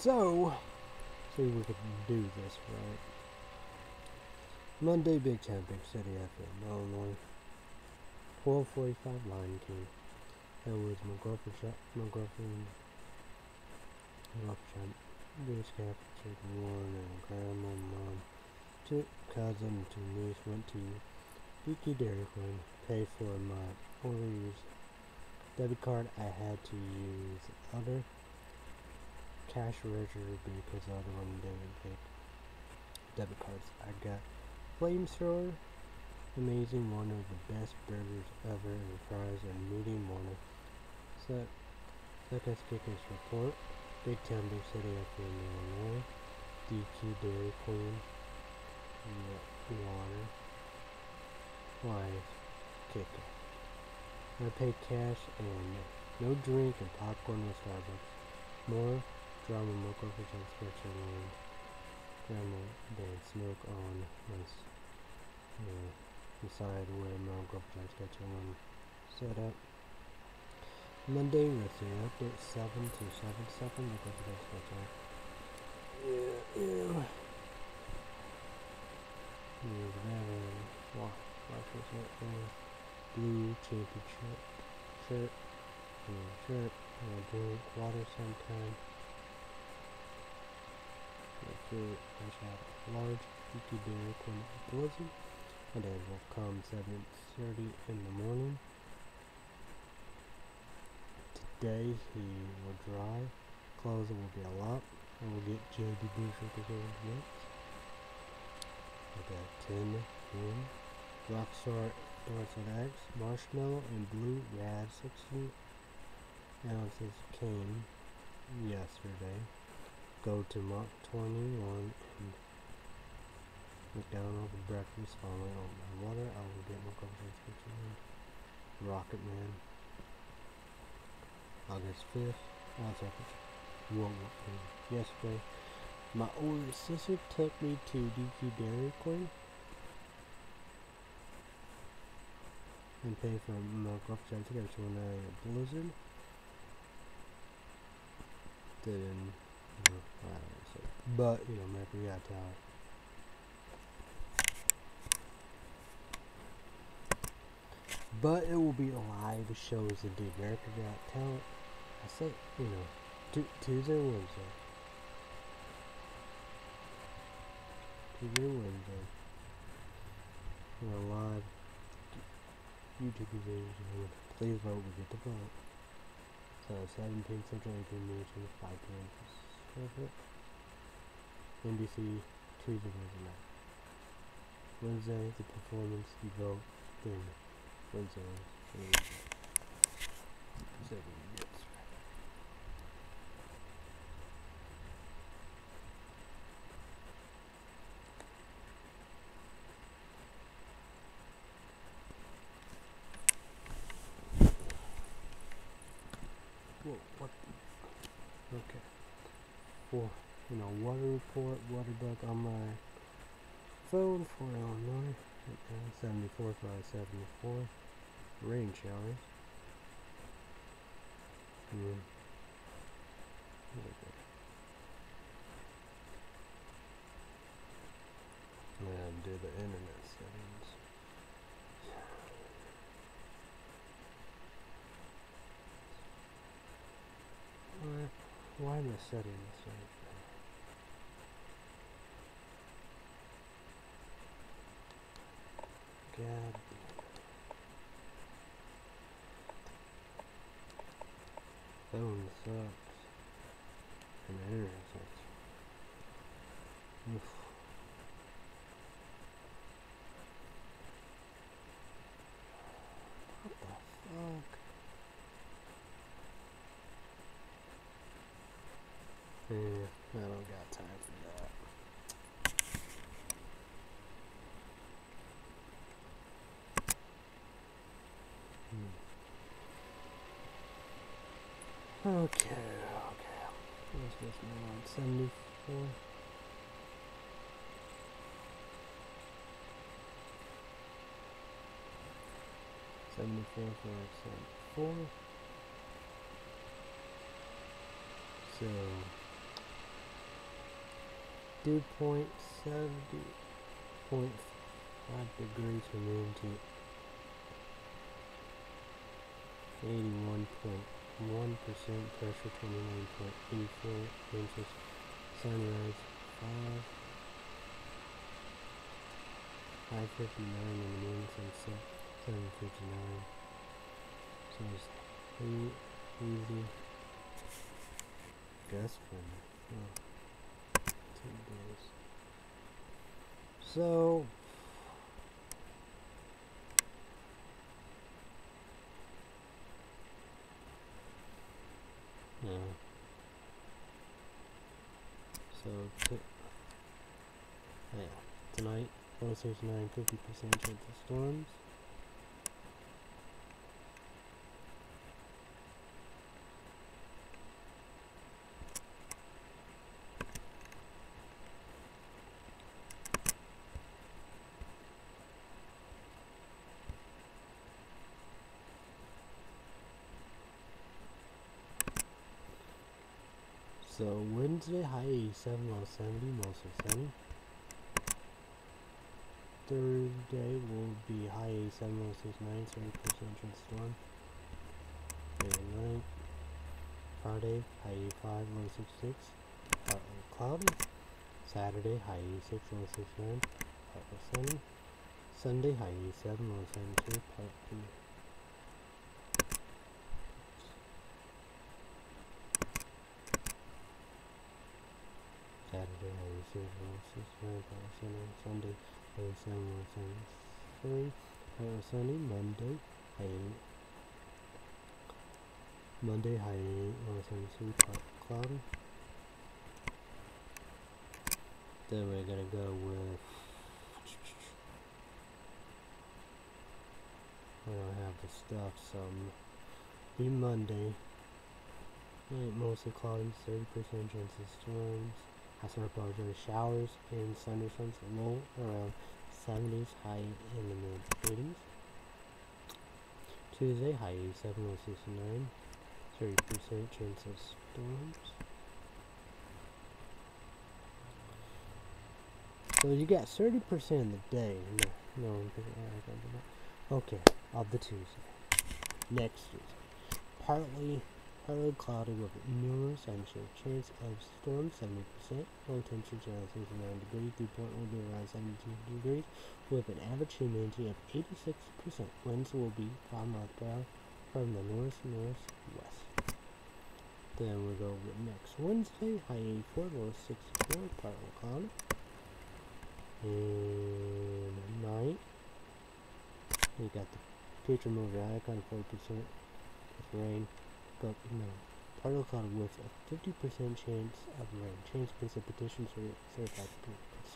So, see if we can do this right. Monday, Big Town, Big City, FM, Illinois. 1245 Lion King. My girlfriend, shop, my girlfriend, girlfriend, biggest cat, chicken one, and grandma, mom, two cousin, two niece went to Geeky Dairy Queen, pay for my only debit card. I had to use other cash register because the other one didn't take debit cards. I got flamethrower, amazing, one of the best burgers ever, and fries and medium one. Set second kickers report. Big Town Big City FM Illinois. DQ Dairy Queen. Water. Live. Kicker. I paid cash and no drink and popcorn with Starbucks. More drama milk over transcription and grandma then smoke on my uh, the side where milk over transcription one set up. Monday Wednesday update seven to seven seven milk over transcription. Yeah, yeah. Yeah, whatever. Wow, watch what's there. Blue championship shirt. And shirt. And drink water sometime fruit and have large leaky dairy queen blizzard. My dad will come 7.30 in the morning. Today he will dry. Clothes will be a lot. And we'll get JD Boucher to go next. Got 10 in. Rockstar Donuts and Eggs. Marshmallow and Blue Rad 16 ounces came yesterday go to Mach 21 and McDonald's breakfast following on my water. I will get my coffee subscription. Rocket Man. August 5th. One second. Whoa, yesterday. My older sister took me to DQ Dairy Queen and paid for my coffee subscription when I had a blizzard. Then but, you know, maybe we got talent. But it will be live shows in the America Got Talent. I say, you know, t- Tuesday Wednesday. Tuesday Wednesday. You know, live YouTube videos. Please vote. We get to vote. So 17 Central 18 minutes 5 p.m. Mm-hmm. Pacific. NBC Tuesday, Wednesday night. Wednesday, the performance, you vote, then Wednesday, Wednesday minutes. Whoa, what? Okay. Four you know, water report, water book on my phone for Illinois. 74 by 74. Rain showers. Mm. And do the internet settings. Why, why am I setting this right? god. Phone sucks. And the internet sucks. Oof. What the fuck? Yeah, I don't got time for that. Hmm. Okay, okay. Let's just move on. 74. Seventy-four for four. So dew point seventy point five degrees humidity eighty one point one percent pressure twenty nine point eighty four inches. Sunrise five. Five fifty nine in the morning sunset seven fifty nine so it's easy. Guess from days. So yeah. So t yeah, tonight, 169, 50% chance of storms. So Wednesday high 87, low 70, mostly sunny. Thursday will be high 87, low 69, 70% chance storm. Day night. Friday high 85, low 66, partly cloudy. Saturday high 86, low 69, partly sunny. Sunday high 87, low 72, partly Six, Nine, Sunday, Sunday, Sunday, Harry Sunday, Monday, Harry, Monday. Then we're gonna go with. I don't have the stuff, so be Monday. Night mostly cloudy, 30% chance of storms. Some reported showers and thunderstorms low around 70s, high in the mid 80s. Tuesday, high 87 or 69, 30% chance of storms. So you got 30% in the day. No, no, okay, of the Tuesday. Next Tuesday. Partly Partly cloudy with numerous sunshine. Chance of storm 70%. Low temperature around 69 degrees. Dew point will be around 72 degrees with an average humidity of 86%. Winds will be 5 miles per hour from the north northwest. Then we go with next Wednesday, high 84, low 64, partly cloudy. And night, we got the future movie icon 40% with rain but no. Particle cloud with a 50% chance of rain. Chance precipitation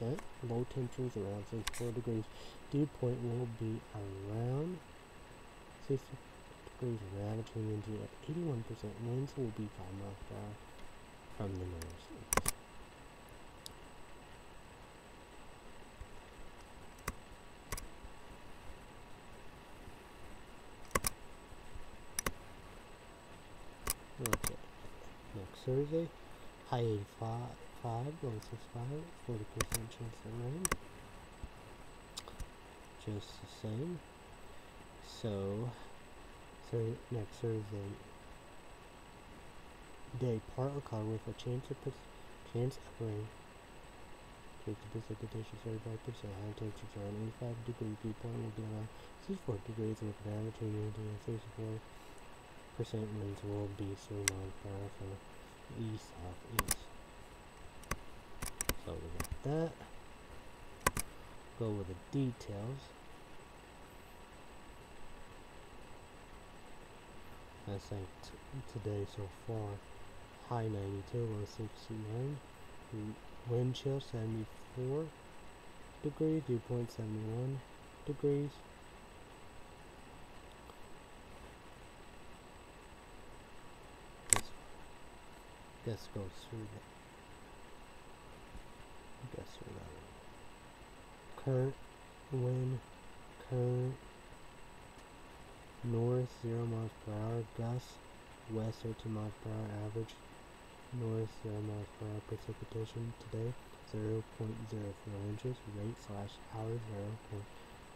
35%. Low temperatures around 64 degrees. Dew point will be around 60 degrees. Average humidity at 81%. Winds will be 5 miles per hour from the north. Okay. Thursday, high 85, 5, low 65, 40% chance of rain. Just the same. So, thir next Thursday, day partly cloud with a chance of chance of rain. Chance of precipitation 35%, high temperature around 85 degrees, dew point will be around 64 degrees with an humidity of 64 percent winds will be 3 miles from east. So we got that. Go with the details. I think today so far high 92, low 69. Wind chill 74 degrees, dew point 71 degrees. Guess, guess goes through that. Guess. Current wind, current north 0 miles per hour, gusts west 13 miles per hour, average north 0 miles per hour, precipitation today 0.04 inches, rate slash hour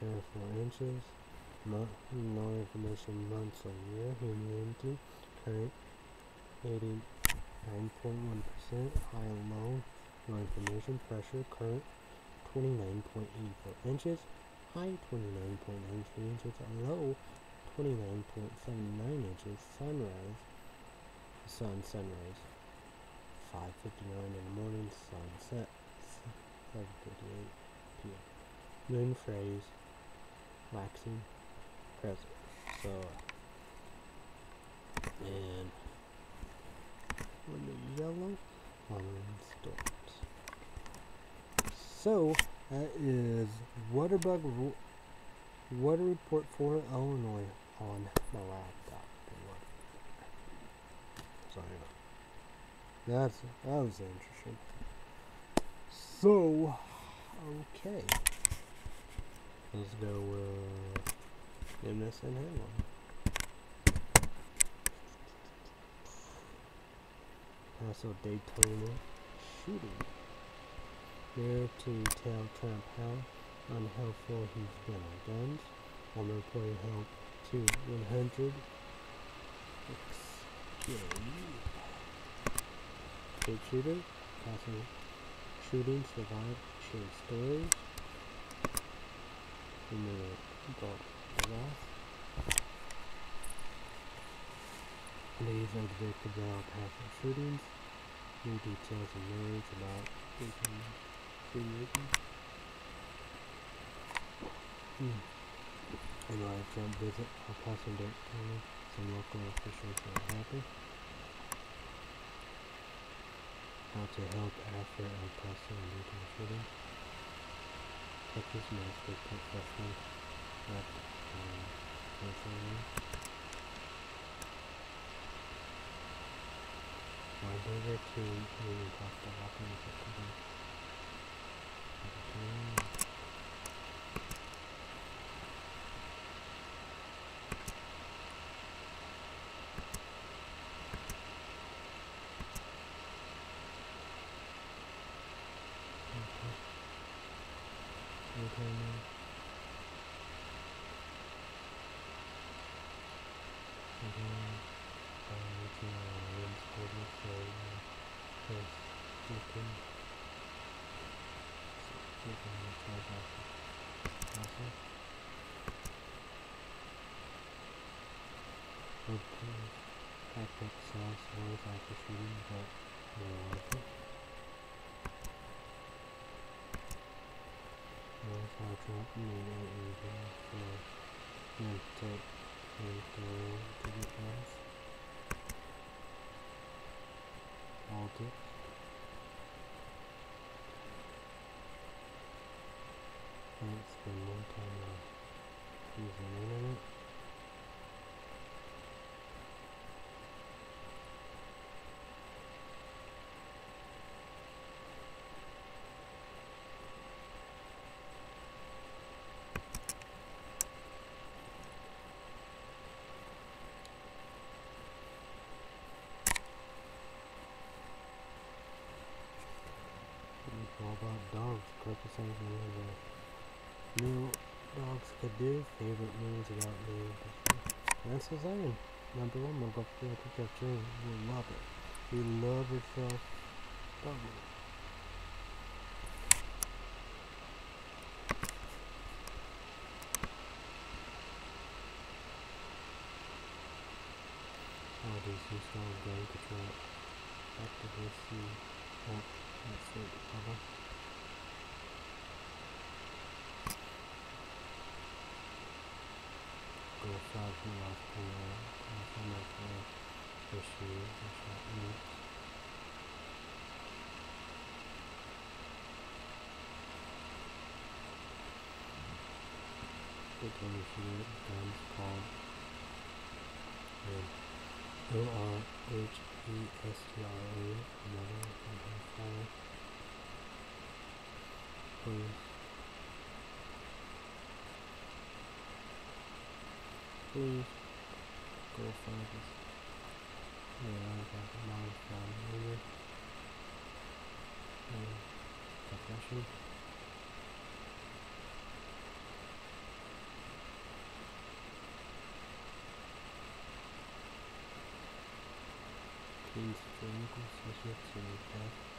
0.04 inches, month no information months or year, humidity, current 89.1%, high and low, no information, pressure, current 29.84 inches, high 29.93 inches, low 29.79 inches, sunrise, sun sunrise, 5.59 in the morning, sunset, 7.58 p.m. Moon phase, waxing, present. So, and the yellow, on storms. So, that is Waterbug Water Report for Illinois on my laptop. So that's that was interesting. So okay, let's go uh, headline. Oh, Paso Daytona shooting. There to tell Trump how unhelpful he's been on guns. Reported help to 100 State shooter, passing shooting, survived, share stories. In the got lost. These are the of passing shootings. New details emerge about shooting. Hmm. And I can visit El Paso County. Some local officials are happy. How to help after El Paso illegal shooting. Texas Master Professional at um, My burger to Union Pasta Walking Festival. entertainment. Again, um, looking at our wind schedule, so uh, first looking, looking at the charge off awesome. Wood pools, backpack sauce, always after shooting, but more likely. how to made it easier for them to enter to the class. Hold it. And spend more time on using internet. all about dogs. Purple things the new dogs could do. Favorite movies about me. That's the same. Number one, we'll go for the picture. We love it. We love yourself. Doggy. How does this dog gain control? Actively see. Oh. Let's see the massaging off pillow, also making a issue, which I eat. It goes here, guns called O R H E S T R A, another, and then follow. Please. Please go find this. Yeah, I got the mom from here. And depression. Please drink associated to death.